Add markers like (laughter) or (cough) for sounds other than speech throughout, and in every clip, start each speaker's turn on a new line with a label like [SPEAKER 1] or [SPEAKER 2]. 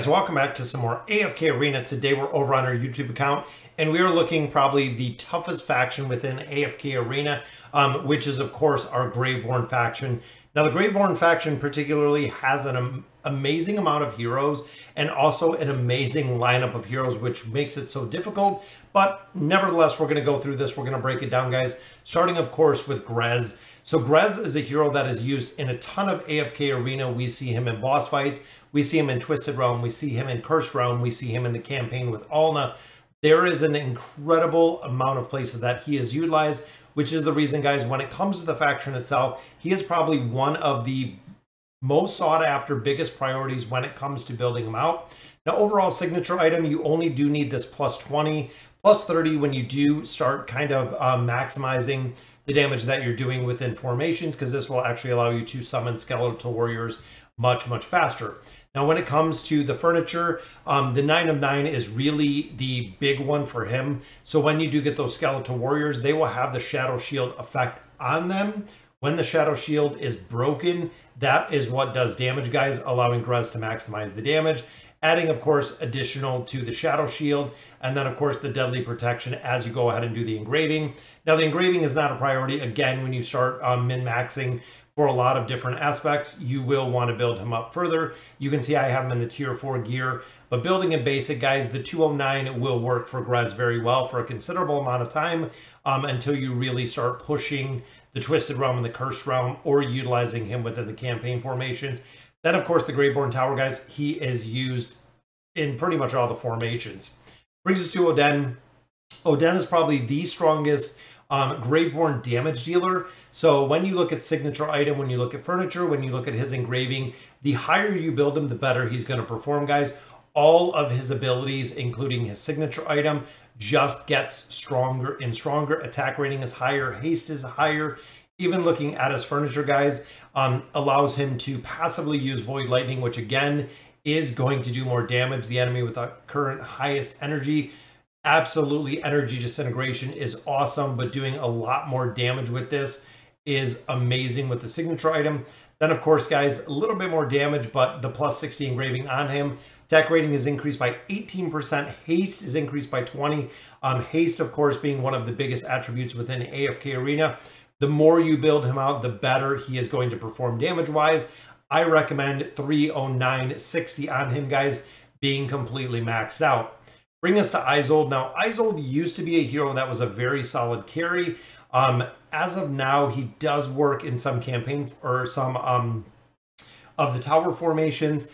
[SPEAKER 1] guys, welcome back to some more AFK Arena. Today we're over on our YouTube account and we are looking probably the toughest faction within AFK Arena, um, which is of course our Graveborn faction. Now the Graveborn faction particularly has an amazing amount of heroes and also an amazing lineup of heroes, which makes it so difficult. But nevertheless, we're going to go through this. We're going to break it down, guys. Starting, of course, with Grez. So Grez is a hero that is used in a ton of AFK Arena. We see him in boss fights. We see him in Twisted Realm. We see him in Cursed Realm. We see him in the campaign with Alna. There is an incredible amount of places that he is utilized, which is the reason, guys, when it comes to the faction itself, he is probably one of the most sought after, biggest priorities when it comes to building them out. Now, overall signature item, you only do need this plus 20, plus 30 when you do start kind of um, maximizing the damage that you're doing within formations, because this will actually allow you to summon skeletal warriors much, much faster. Now, when it comes to the furniture, um, the 9 of 9 is really the big one for him. So when you do get those skeletal warriors, they will have the shadow shield effect on them. When the shadow shield is broken, that is what does damage, guys, allowing Grez to maximize the damage. Adding, of course, additional to the shadow shield, and then, of course, the deadly protection as you go ahead and do the engraving. Now, the engraving is not a priority, again, when you start um, min-maxing for a lot of different aspects. You will want to build him up further. You can see I have him in the tier 4 gear, but building in basic, guys, the 209 will work for Grez very well for a considerable amount of time um, until you really start pushing the Twisted Realm and the Cursed Realm or utilizing him within the campaign formations. Then, of course, the Graveborn Tower, guys, he is used in pretty much all the formations. Brings us to Oden. Oden is probably the strongest um, Graveborn damage dealer. So when you look at signature item, when you look at furniture, when you look at his engraving, the higher you build him, the better he's going to perform, guys. All of his abilities, including his signature item, just gets stronger and stronger. Attack rating is higher, haste is higher. Even looking at his furniture, guys, um, allows him to passively use Void Lightning, which again is going to do more damage. The enemy with the current highest energy absolutely energy disintegration is awesome but doing a lot more damage with this is amazing with the signature item. Then of course guys a little bit more damage but the plus 60 engraving on him. Attack rating is increased by 18% haste is increased by 20 um, haste of course being one of the biggest attributes within afk arena the more you build him out the better he is going to perform damage wise i recommend 30960 on him guys being completely maxed out Bring us to Izold. Now, Izold used to be a hero that was a very solid carry. Um, as of now, he does work in some campaign or some um, of the tower formations.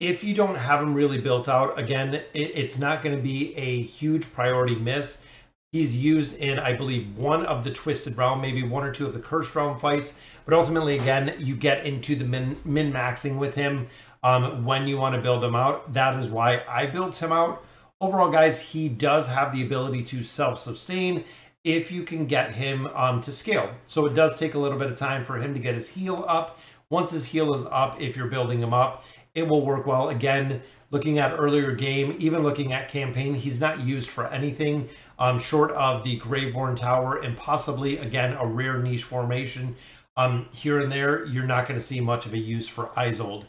[SPEAKER 1] If you don't have him really built out, again, it, it's not going to be a huge priority miss. He's used in, I believe, one of the Twisted Realm, maybe one or two of the Cursed Realm fights. But ultimately, again, you get into the min, min maxing with him um, when you want to build him out. That is why I built him out. Overall, guys, he does have the ability to self-sustain if you can get him um, to scale. So it does take a little bit of time for him to get his heal up. Once his heal is up, if you're building him up, it will work well. Again, looking at earlier game, even looking at campaign, he's not used for anything um, short of the Graveborn Tower and possibly, again, a rare niche formation. Um, here and there, you're not going to see much of a use for Izold.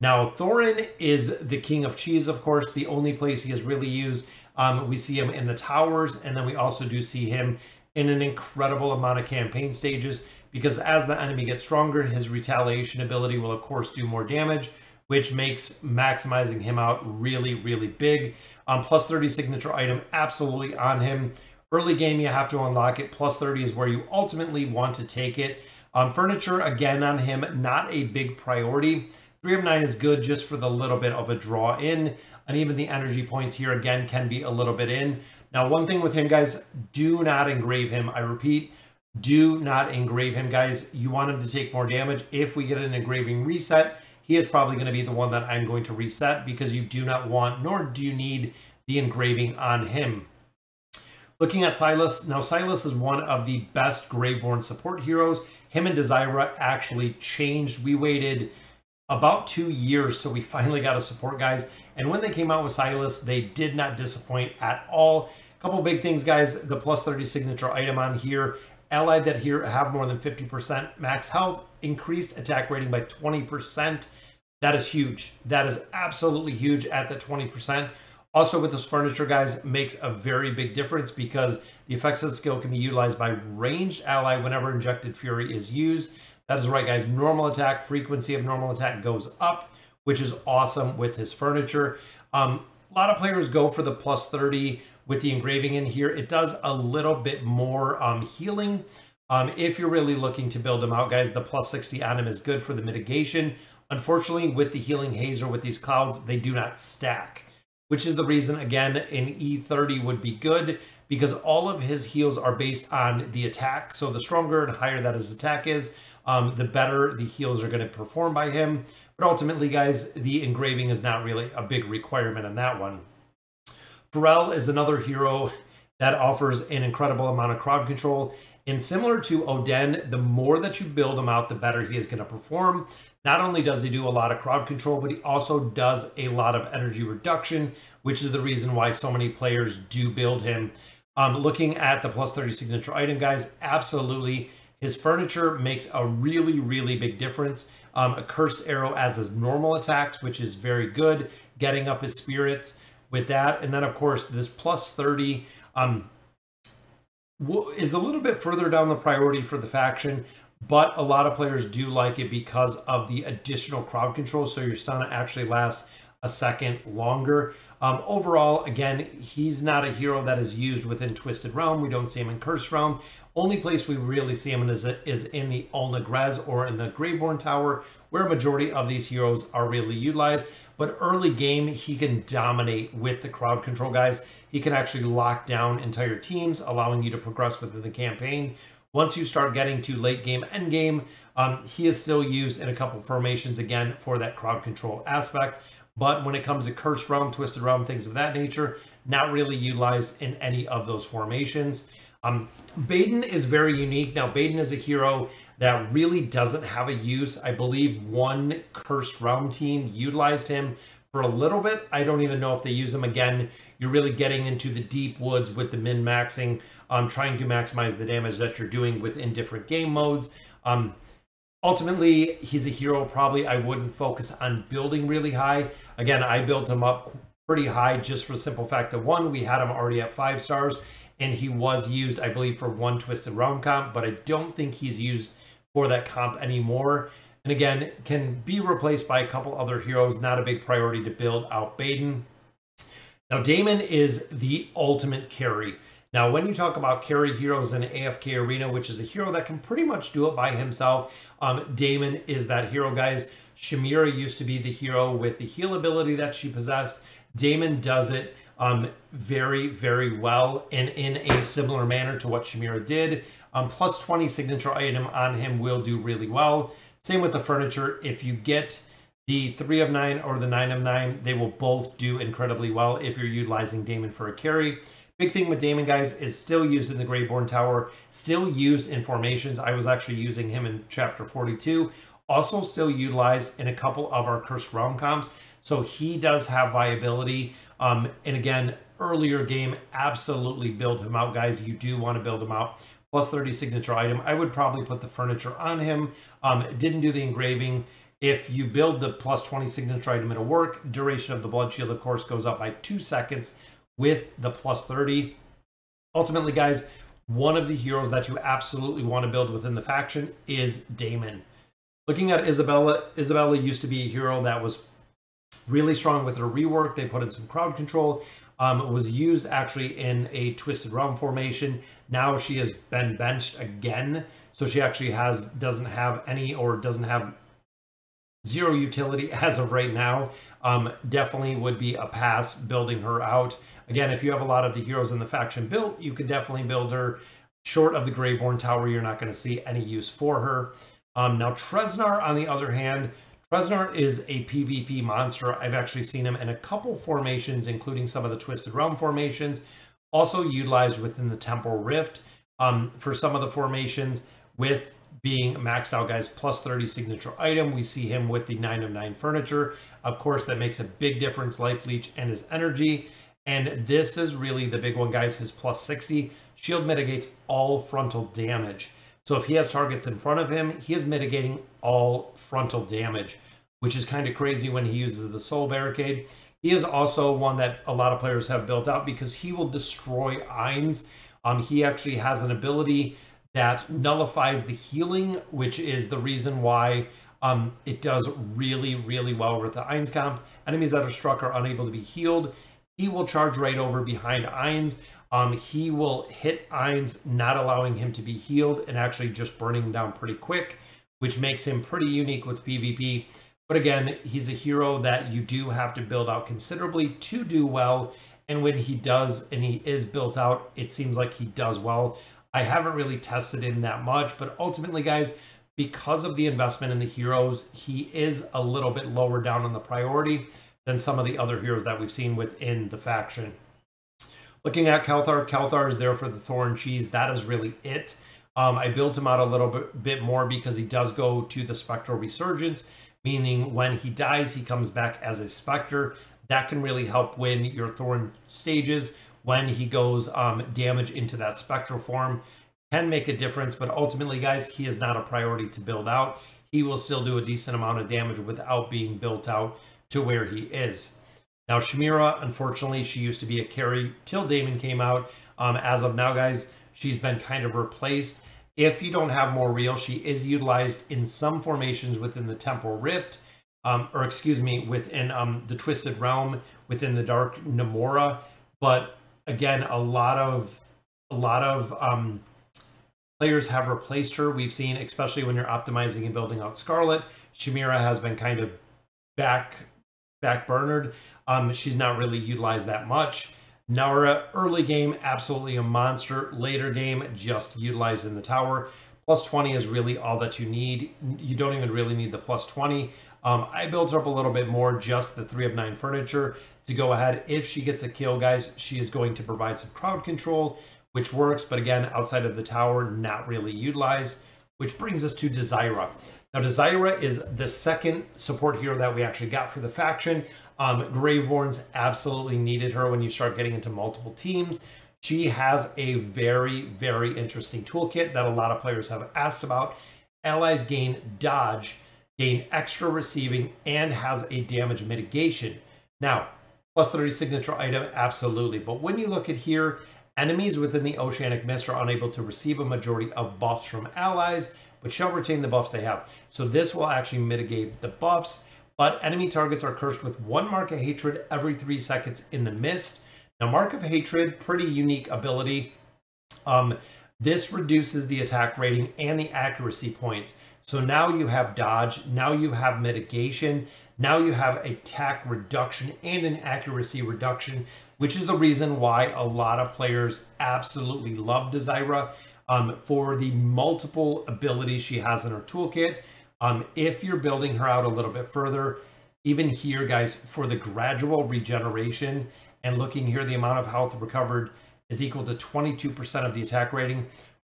[SPEAKER 1] Now, Thoran is the king of cheese, of course, the only place he is really used. Um, we see him in the towers, and then we also do see him in an incredible amount of campaign stages because as the enemy gets stronger, his retaliation ability will, of course, do more damage, which makes maximizing him out really, really big. Um, plus 30 signature item, absolutely on him. Early game, you have to unlock it. Plus 30 is where you ultimately want to take it. Um, furniture, again, on him, not a big priority. Three of nine is good just for the little bit of a draw in. And even the energy points here again can be a little bit in. Now, one thing with him, guys, do not engrave him. I repeat, do not engrave him, guys. You want him to take more damage. If we get an engraving reset, he is probably going to be the one that I'm going to reset because you do not want, nor do you need the engraving on him. Looking at Silas, now Silas is one of the best Graveborn support heroes. Him and Desira actually changed. We waited about two years till we (laughs) finally got a support guys. And when they came out with Silas, they did not disappoint at all. A couple big things, guys. The plus 30 signature item on here. Allied that here have more than 50% max health, increased attack rating by 20%. That is huge. That is absolutely huge at the 20%. Also with this furniture, guys, makes a very big difference because the effects of the skill can be utilized by ranged ally whenever injected fury is used. That is right, guys. Normal attack, frequency of normal attack goes up, which is awesome with his furniture. Um, a lot of players go for the plus 30 with the engraving in here. It does a little bit more um, healing. Um, if you're really looking to build him out, guys, the plus 60 on him is good for the mitigation. Unfortunately, with the healing haze or with these clouds, they do not stack, which is the reason, again, an E30 would be good because all of his heals are based on the attack. So the stronger and higher that his attack is, um, the better the heals are going to perform by him. But ultimately, guys, the engraving is not really a big requirement on that one. Ferael is another hero that offers an incredible amount of crowd control. And similar to Oden, the more that you build him out, the better he is going to perform. Not only does he do a lot of crowd control, but he also does a lot of energy reduction, which is the reason why so many players do build him. Um, looking at the plus 30 signature item, guys, absolutely. His furniture makes a really, really big difference. Um, a cursed arrow as his normal attacks, which is very good. Getting up his spirits with that. And then, of course, this plus 30 um, is a little bit further down the priority for the faction, but a lot of players do like it because of the additional crowd control. So your stun actually lasts a second longer. Um, overall, again, he's not a hero that is used within Twisted Realm. We don't see him in Cursed Realm. Only place we really see him is, is in the Ulnagrez or in the Graveborn Tower, where a majority of these heroes are really utilized. But early game, he can dominate with the crowd control guys. He can actually lock down entire teams, allowing you to progress within the campaign. Once you start getting to late game, end game, um, he is still used in a couple formations again for that crowd control aspect. But when it comes to Cursed Realm, Twisted Realm, things of that nature, not really utilized in any of those formations. Um, Baden is very unique. Now, Baden is a hero that really doesn't have a use. I believe one Cursed Realm team utilized him for a little bit. I don't even know if they use them again. You're really getting into the deep woods with the min-maxing, um, trying to maximize the damage that you're doing within different game modes. Um, ultimately, he's a hero probably I wouldn't focus on building really high. Again, I built him up pretty high just for the simple fact that one, we had him already at five stars, and he was used, I believe, for one Twisted Realm comp, but I don't think he's used for that comp anymore. And again, can be replaced by a couple other heroes, not a big priority to build out Baden. Now, Daimon is the ultimate carry. Now, when you talk about carry heroes in AFK Arena, which is a hero that can pretty much do it by himself, um, Daimon is that hero, guys. Shemira used to be the hero with the heal ability that she possessed. Daimon does it um, very, very well and in a similar manner to what Shemira did. Um, plus 20 signature item on him will do really well. Same with the furniture. If you get the 3 of 9 or the 9 of 9, they will both do incredibly well if you're utilizing Daimon for a carry. Big thing with Daimon, guys, is still used in the Graveborn Tower, still used in formations. I was actually using him in Chapter 42. Also still utilized in a couple of our Cursed Realm comps. So he does have viability. Um, and again, earlier game, absolutely build him out, guys. You do want to build him out plus 30 signature item. I would probably put the furniture on him. Um, didn't do the engraving. If you build the plus 20 signature item, it'll work. Duration of the blood shield, of course, goes up by two seconds with the plus 30. Ultimately, guys, one of the heroes that you absolutely want to build within the faction is Daimon. Looking at Isabella, Isabella used to be a hero that was really strong with her rework. They put in some crowd control. Um, was used actually in a Twisted Realm formation. Now she has been benched again. So she actually has doesn't have any or doesn't have zero utility (laughs) as of right now. Um, definitely would be a pass building her out. Again, if you have a lot of the heroes in the faction built, you could definitely build her. Short of the Graveborn Tower, you're not going to see any use for her. Um, now, Treznor, on the other hand, Treznor is a PvP monster. I've actually seen him in a couple formations, including some of the Twisted Realm formations. Also utilized within the Temporal Rift um, for some of the formations with being maxed out, guys, plus 30 signature item. We see him with the 9 of 9 furniture. Of course, that makes a big difference, Life Leech and his energy. And this is really the big one, guys, his plus 60. Shield mitigates all frontal damage. So if he has targets in front of him, he is mitigating all frontal damage. which is kind of crazy when he uses the Soul Barricade. He is also one that a lot of players have built out because he will destroy Ainz. Um, he actually has an ability that nullifies the healing, which is the reason why um, it does really, really well with the Ainz comp. Enemies that are struck are unable to be healed. He will charge right over behind Ainz. Um, he will hit Ainz, not allowing him to be healed and actually just burning him down pretty quick, which makes him pretty unique with PvP. But again, he's a hero that you do have to build out considerably to do well. And when he does and he is built out, it seems like he does well. I haven't really tested him that much, but ultimately, guys, because of the investment in the heroes, he is a little bit lower down on the priority than some of the other heroes that we've seen within the faction. Looking at Kalthar, Kalthar is there for the Thorn Cheese. That is really it. Um, I built him out a little bit, bit more because he does go to the Spectral Resurgence, meaning when he dies, he comes back as a Spectre. That can really help win your Thorn stages when he goes um, damage into that Spectral form. Can make a difference, but ultimately, guys, he is not a priority to build out. He will still do a decent amount of damage without being built out to where he is. Now, Shemira, unfortunately, she used to be a carry till Daimon came out. Um, as of now, guys, she's been kind of replaced. If you don't have Morael, she is utilized in some formations within the Temporal Rift, um, or excuse me, within um, the Twisted Realm, within the Dark Namora. But again, a lot of a lot of um, players have replaced her. We've seen, especially when you're optimizing and building out Scarlet, Shemira has been kind of back back burnered. Um, she's not really utilized that much. Nara, early game, absolutely a monster. Later game, just utilized in the tower. Plus 20 is really all that you need. You don't even really need the plus 20. Um, I built up a little bit more, just the 3 of 9 furniture, to go ahead. If she gets a kill, guys, she is going to provide some crowd control, which works. But again, outside of the tower, not really utilized. Which brings us to Desira. Now, Desira is the second support hero that we actually got for the faction. Um, Graveborns absolutely needed her when you start getting into multiple teams. She has a very, very interesting toolkit that a lot of players have asked about. Allies gain dodge, gain extra receiving, and has a damage mitigation. Now, plus 30 signature item, absolutely. But when you look at here, enemies within the Oceanic Mist are unable to receive a majority of buffs from allies but shall retain the buffs they have. So this will actually mitigate the buffs, but enemy targets are cursed with one mark of hatred every three seconds in the mist. Now, Mark of Hatred, pretty unique ability. Um, this reduces the attack rating and the accuracy points. So now you have dodge, now you have mitigation, now you have attack reduction and an accuracy reduction, which is the reason why a lot of players absolutely love Desira um, for the multiple abilities she has in her toolkit. Um, if you're building her out a little bit further, even here, guys, for the gradual regeneration and looking here, the amount of health recovered is equal to 22% of the attack rating.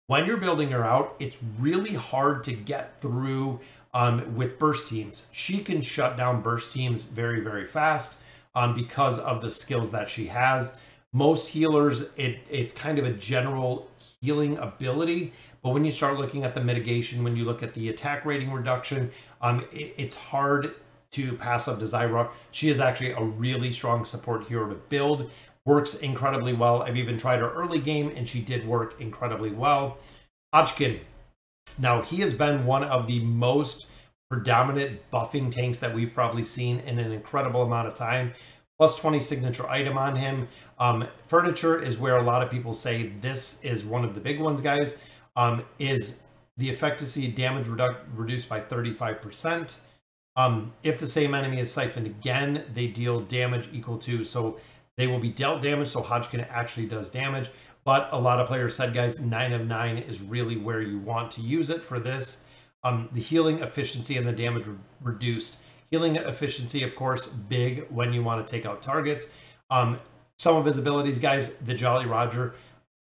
[SPEAKER 1] When you're building her out, it's really hard to get through um, with burst teams. She can shut down burst teams very, very fast um, because of the skills that she has. Most healers, it, it's kind of a general healing ability. But when you start looking at the mitigation, when you look at the attack rating reduction, um, it, it's hard to pass up Desira. She is actually a really strong support hero to build. Works incredibly well. I've even tried her early game and she did work incredibly well. Hodgkin. Now, he has been one of the most predominant buffing tanks that we've probably seen in an incredible amount of time plus 20 signature item on him. Um, furniture is where a lot of people say this is one of the big ones, guys. Um, is the efficacy damage redu reduced by 35%. Um, if the same enemy is siphoned again, they deal damage equal to, so they will be dealt damage, so Hodgkin actually does damage. But a lot of players said, guys, 9 of 9 is really where you want to use it for this. Um, the healing efficiency and the damage re reduced Healing efficiency, of course, big when you want to take out targets. Um, some of his abilities, guys, the Jolly Roger,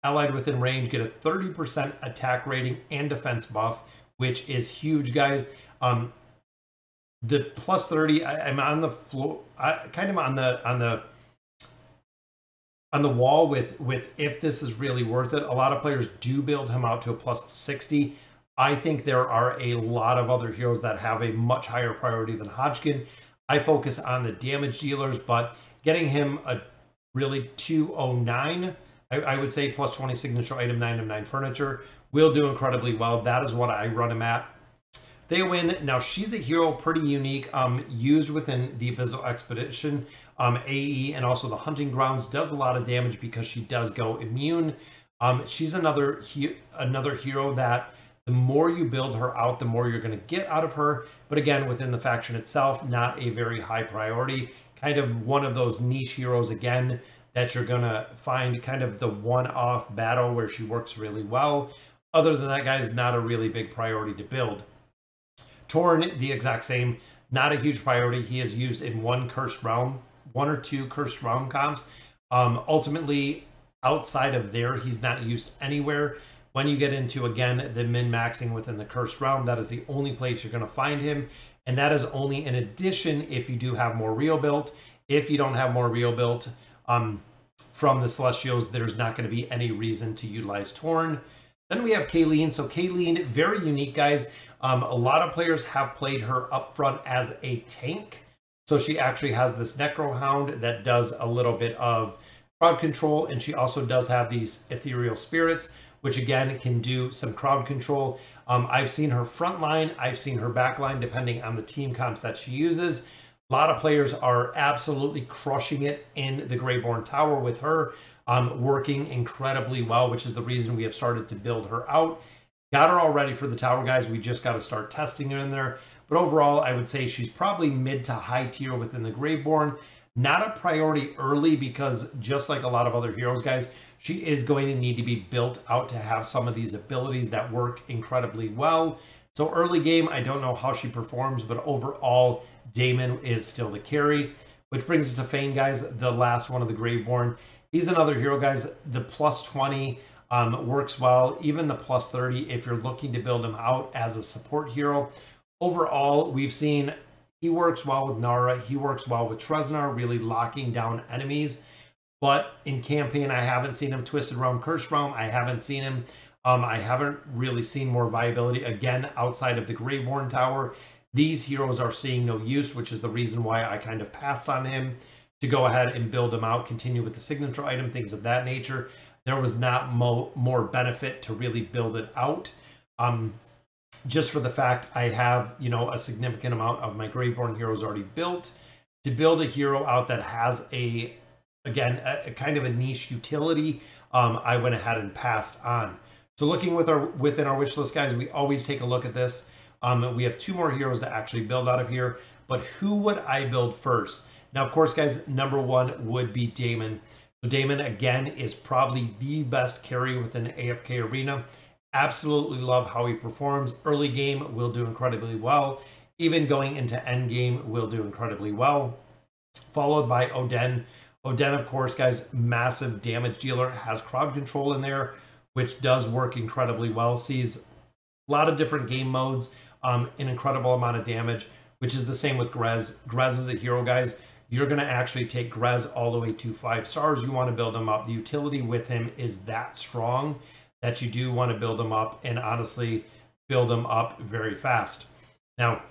[SPEAKER 1] allied within range, get a 30% attack rating and defense buff, which is huge, guys. Um, the plus 30, I, am on the floor, I, kind of on the on the on the wall with with if this is really worth it. A lot of players do build him out to a plus 60. I think there are a lot of other heroes that have a much higher priority than Hodgkin. I focus on the damage dealers, but getting him a really 209, I, I would say plus 20 signature item, 9 of 9 furniture, will do incredibly well. That is what I run him at. Theowyn. now she's a hero pretty unique, um, used within the Abyssal Expedition um, AE and also the Hunting Grounds, does a lot of damage because she does go immune. Um, she's another he another hero that the more you build her out, the more you're going to get out of her. But again, within the faction itself, not a very high priority. Kind of one of those niche heroes again that you're going to find kind of the one-off battle where she works really well. Other than that, guys, not a really big priority to build. Torne, the exact same. Not a huge priority. He is used in one cursed realm, one or two cursed realm comps. Um, ultimately, outside of there, he's not used anywhere. When you get into, again, the min-maxing within the cursed realm, that is the only place you're going to find him. And that is only in addition if you do have Morael built. If you don't have Morael built um, from the Celestials, there's not going to be any reason to utilize Torne. Then we have Kalene. So Kalene, very unique, guys. Um, a lot of players have played her up front as a tank. So she actually has this Necro Hound that does a little bit of crowd control, and she also does have these ethereal spirits which again can do some crowd control. Um, I've seen her front line, I've seen her back line, depending on the team comps that she uses. A lot of players are absolutely crushing it in the Graveborn Tower with her, um, working incredibly well, which is the reason we have started to build her out. Got her all ready for the tower, guys. We just got to start testing her in there. But overall, I would say she's probably mid to high tier within the Graveborn. Not a priority early because just like a lot of other heroes, guys, she is going to need to be built out to have some of these abilities that work incredibly well. So early game, I don't know how she performs, but overall, Daimon is still the carry. Which brings us to Fane, guys, the last one of the Graveborn. He's another hero, guys. The plus 20 um, works well. Even the plus 30 if you're looking to build him out as a support hero. Overall, we've seen he works well with Nara. He works well with Treznor, really locking down enemies. But in campaign, I haven't seen him Twisted Realm, Cursed Realm. I haven't seen him. Um, I haven't really seen more viability again outside of the Graveborn Tower. These heroes are seeing no use, which is the reason why I kind of passed on him to go ahead and build him out, continue with the signature item, things of that nature. There was not mo more benefit to really build it out. Um, just for the fact I have, you know, a significant amount of my Graveborn heroes already built. To build a hero out that has a again, a, a kind of a niche utility, um, I went ahead and passed on. So looking with our within our wish list, guys, we always take a look at this. Um, we have two more heroes to actually build out of here, but who would I build first? Now, of course, guys, number one would be Daimon. So Daimon, again, is probably the best carry within AFK Arena. Absolutely love how he performs. Early game will do incredibly well. Even going into end game will do incredibly well. Followed by Oden, Oden, of course, guys, massive damage dealer, has crowd control in there, which does work incredibly well. Sees a lot of different game modes, um, an incredible amount of damage, which is the same with Grez. Grez is a hero, guys. You're going to actually take Grez all the way to five stars. You want to build him up. The utility with him is that strong that you do want to build him up and honestly build him up very fast. Now,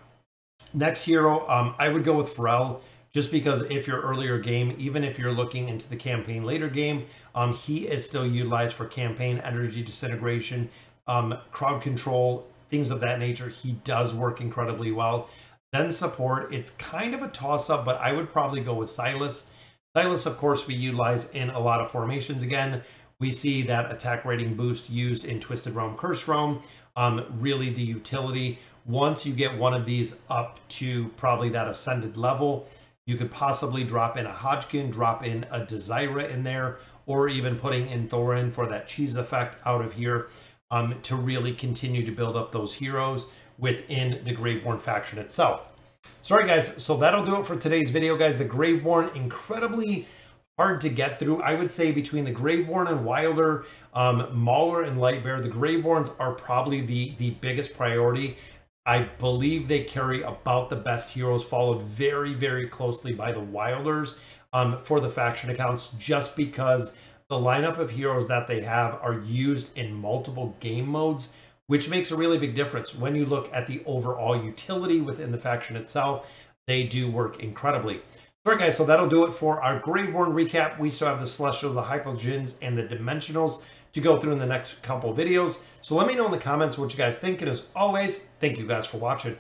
[SPEAKER 1] next hero, um, I would go with Ferael just because if your earlier game, even if you're looking into the campaign later game, um, he is still utilized for campaign energy disintegration, um, crowd control, things of that nature. He does work incredibly well. Then support, it's kind of a toss up, but I would probably go with Silas. Silas, of course, we utilize in a lot of formations. Again, we see that attack rating boost used in Twisted Realm, Curse Realm. Um, really the utility. Once you get one of these up to probably that ascended level, you could possibly drop in a Hodgkin, drop in a Desira in there, or even putting in Thoran for that cheese effect out of here um, to really continue to build up those heroes within the Graveborn faction itself. Sorry guys, so that'll do it for today's video guys. The Graveborn, incredibly hard to get through. I would say between the Graveborn and Wilder, um, Mauler and Lightbear, the Graveborns are probably the, the biggest priority I believe they carry about the best heroes, followed very, very closely by the Wilders um, for the faction accounts, just because the lineup of heroes that they have are used in multiple game modes, which makes a really big difference when you look at the overall utility within the faction itself. They do work incredibly. All right, guys, so that'll do it for our Graveborn recap. We still have the Celestials, the Hypogeans, and the Dimensionals to go through in the next couple videos. So let me know in the comments what you guys think. And as always, thank you guys for watching.